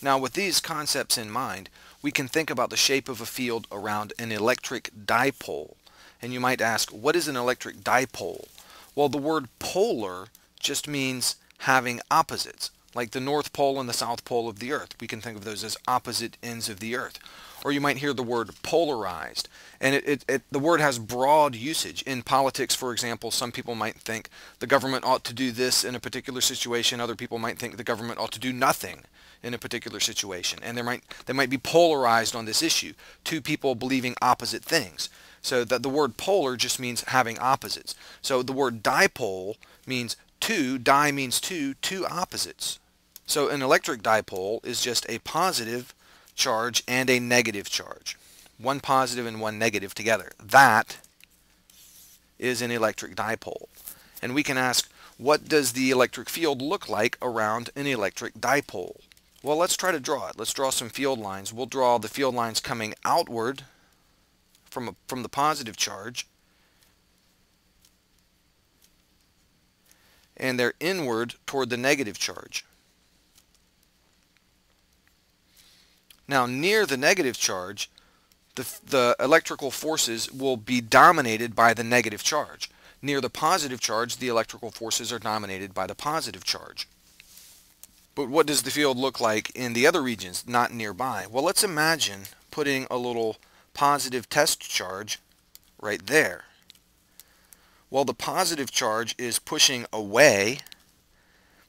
Now with these concepts in mind, we can think about the shape of a field around an electric dipole. And you might ask, what is an electric dipole? Well, the word polar just means having opposites, like the North Pole and the South Pole of the Earth. We can think of those as opposite ends of the Earth. Or you might hear the word polarized. And it, it, it, the word has broad usage. In politics, for example, some people might think the government ought to do this in a particular situation. Other people might think the government ought to do nothing in a particular situation. And they might, they might be polarized on this issue. Two people believing opposite things. So that the word polar just means having opposites. So the word dipole means two, di means two, two opposites. So an electric dipole is just a positive charge and a negative charge. One positive and one negative together. That is an electric dipole. And we can ask, what does the electric field look like around an electric dipole? Well, let's try to draw it. Let's draw some field lines. We'll draw the field lines coming outward from, a, from the positive charge and they're inward toward the negative charge. Now near the negative charge the, the electrical forces will be dominated by the negative charge. Near the positive charge the electrical forces are dominated by the positive charge. But what does the field look like in the other regions not nearby? Well let's imagine putting a little positive test charge right there. Well, the positive charge is pushing away.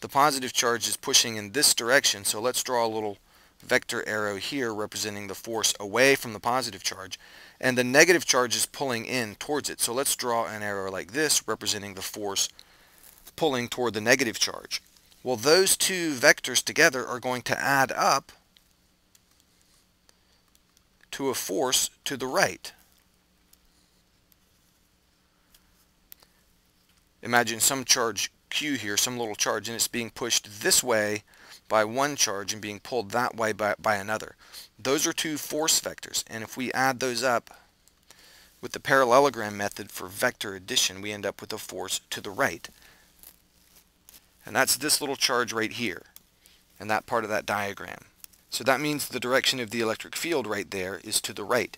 The positive charge is pushing in this direction, so let's draw a little vector arrow here representing the force away from the positive charge. And the negative charge is pulling in towards it. So let's draw an arrow like this representing the force pulling toward the negative charge. Well, those two vectors together are going to add up to a force to the right. Imagine some charge Q here, some little charge, and it's being pushed this way by one charge and being pulled that way by, by another. Those are two force vectors, and if we add those up with the parallelogram method for vector addition, we end up with a force to the right. And that's this little charge right here, and that part of that diagram. So that means the direction of the electric field right there is to the right.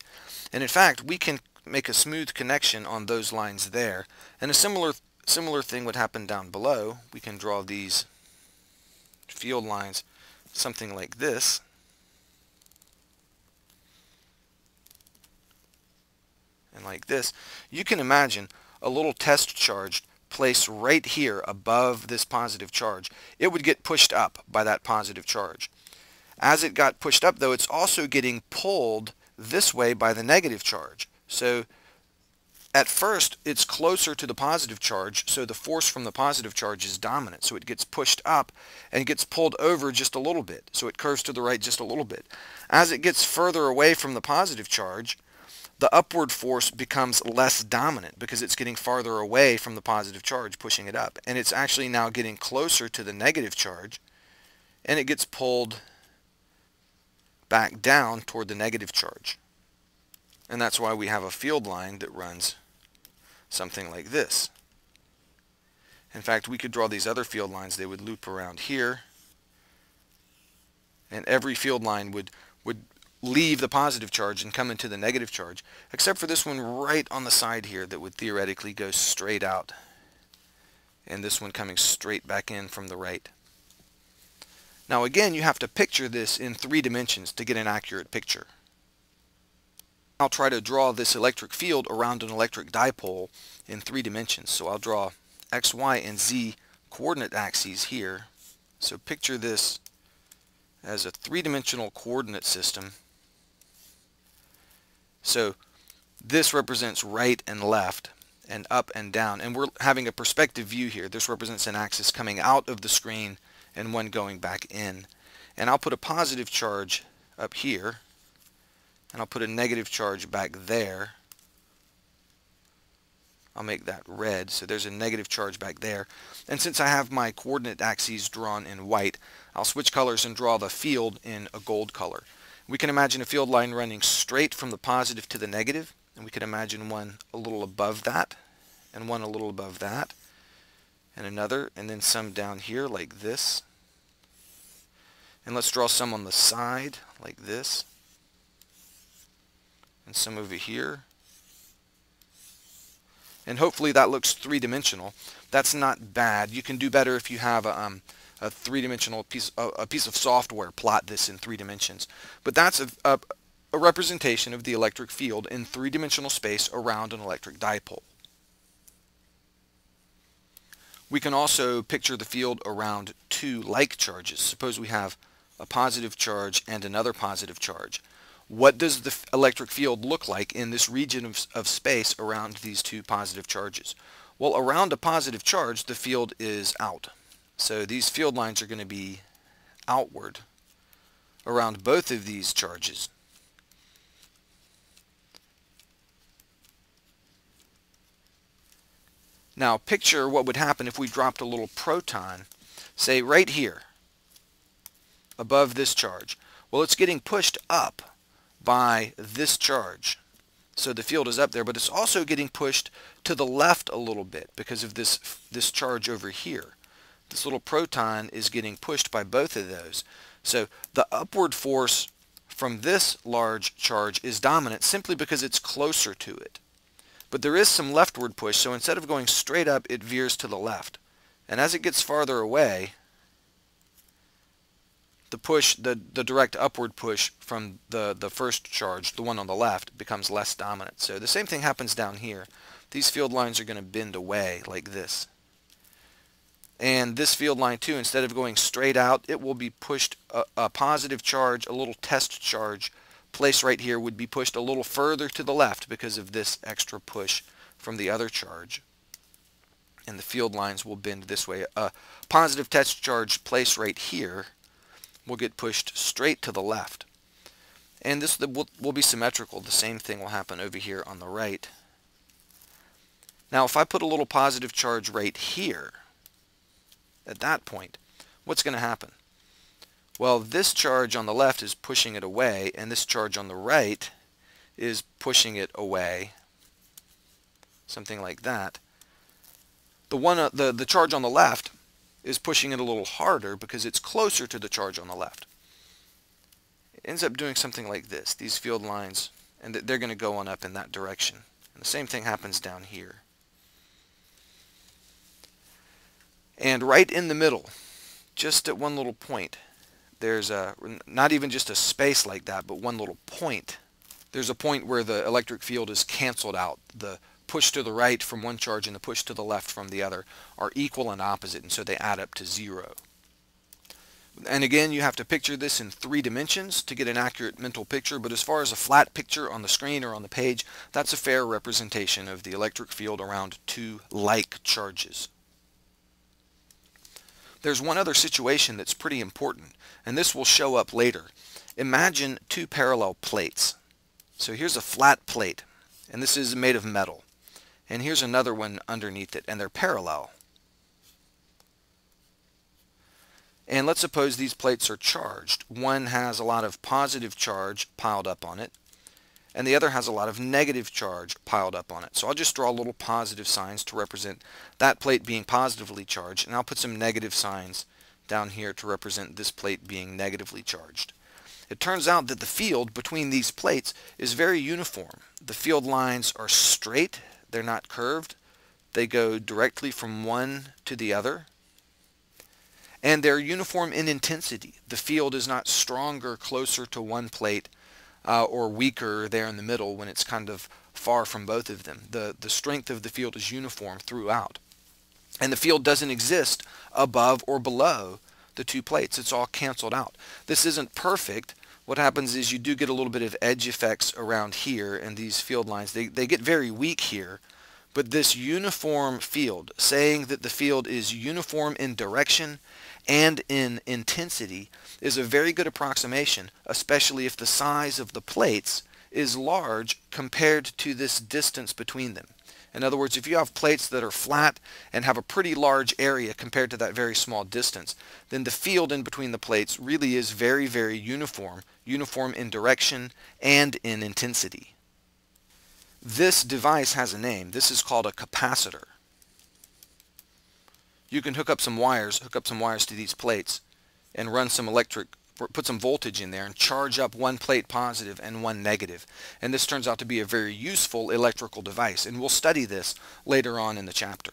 And in fact, we can make a smooth connection on those lines there. And a similar similar thing would happen down below. We can draw these field lines something like this. And like this. You can imagine a little test charge placed right here above this positive charge. It would get pushed up by that positive charge. As it got pushed up though, it's also getting pulled this way by the negative charge. So at first, it's closer to the positive charge, so the force from the positive charge is dominant. So it gets pushed up and gets pulled over just a little bit. So it curves to the right just a little bit. As it gets further away from the positive charge, the upward force becomes less dominant because it's getting farther away from the positive charge, pushing it up. And it's actually now getting closer to the negative charge, and it gets pulled back down toward the negative charge. And that's why we have a field line that runs something like this. In fact, we could draw these other field lines. They would loop around here. And every field line would, would leave the positive charge and come into the negative charge, except for this one right on the side here that would theoretically go straight out. And this one coming straight back in from the right. Now again, you have to picture this in three dimensions to get an accurate picture. I'll try to draw this electric field around an electric dipole in three dimensions. So I'll draw x, y, and z coordinate axes here. So picture this as a three-dimensional coordinate system. So this represents right and left and up and down. And we're having a perspective view here. This represents an axis coming out of the screen and one going back in. And I'll put a positive charge up here and I'll put a negative charge back there. I'll make that red, so there's a negative charge back there. And since I have my coordinate axes drawn in white, I'll switch colors and draw the field in a gold color. We can imagine a field line running straight from the positive to the negative, and we can imagine one a little above that, and one a little above that, and another, and then some down here like this. And let's draw some on the side, like this. And some over here. And hopefully that looks three-dimensional. That's not bad. You can do better if you have a, um, a three-dimensional piece, a, a, piece of software plot this in three dimensions. But that's a, a, a representation of the electric field in three-dimensional space around an electric dipole. We can also picture the field around two like charges. Suppose we have a positive charge and another positive charge. What does the electric field look like in this region of, of space around these two positive charges? Well, around a positive charge, the field is out. So these field lines are going to be outward around both of these charges. Now picture what would happen if we dropped a little proton, say right here, above this charge. Well, it's getting pushed up by this charge. So the field is up there, but it's also getting pushed to the left a little bit because of this, this charge over here. This little proton is getting pushed by both of those. So the upward force from this large charge is dominant simply because it's closer to it. But there is some leftward push, so instead of going straight up, it veers to the left. And as it gets farther away, the push, the, the direct upward push from the, the first charge, the one on the left, becomes less dominant. So the same thing happens down here. These field lines are going to bend away like this. And this field line too, instead of going straight out, it will be pushed a, a positive charge, a little test charge place right here would be pushed a little further to the left because of this extra push from the other charge. And the field lines will bend this way. A positive test charge place right here will get pushed straight to the left. And this will, will be symmetrical. The same thing will happen over here on the right. Now if I put a little positive charge right here, at that point, what's going to happen? Well, this charge on the left is pushing it away, and this charge on the right is pushing it away. Something like that. The one, uh, the, the charge on the left is pushing it a little harder because it's closer to the charge on the left. It ends up doing something like this. These field lines, and they're going to go on up in that direction. And the same thing happens down here. And right in the middle, just at one little point, there's a not even just a space like that, but one little point. There's a point where the electric field is canceled out. The push to the right from one charge and the push to the left from the other are equal and opposite, and so they add up to zero. And again, you have to picture this in three dimensions to get an accurate mental picture, but as far as a flat picture on the screen or on the page, that's a fair representation of the electric field around two like charges. There's one other situation that's pretty important, and this will show up later. Imagine two parallel plates. So here's a flat plate, and this is made of metal. And here's another one underneath it, and they're parallel. And let's suppose these plates are charged. One has a lot of positive charge piled up on it, and the other has a lot of negative charge piled up on it. So I'll just draw little positive signs to represent that plate being positively charged, and I'll put some negative signs down here to represent this plate being negatively charged. It turns out that the field between these plates is very uniform. The field lines are straight, they're not curved, they go directly from one to the other, and they're uniform in intensity. The field is not stronger closer to one plate uh, or weaker there in the middle when it's kind of far from both of them. The, the strength of the field is uniform throughout. And the field doesn't exist above or below the two plates. It's all canceled out. This isn't perfect. What happens is you do get a little bit of edge effects around here and these field lines. They, they get very weak here. But this uniform field, saying that the field is uniform in direction and in intensity, is a very good approximation, especially if the size of the plates is large compared to this distance between them. In other words, if you have plates that are flat and have a pretty large area compared to that very small distance, then the field in between the plates really is very, very uniform, uniform in direction and in intensity. This device has a name. This is called a capacitor. You can hook up some wires, hook up some wires to these plates, and run some electric put some voltage in there and charge up one plate positive and one negative. And this turns out to be a very useful electrical device. And we'll study this later on in the chapter.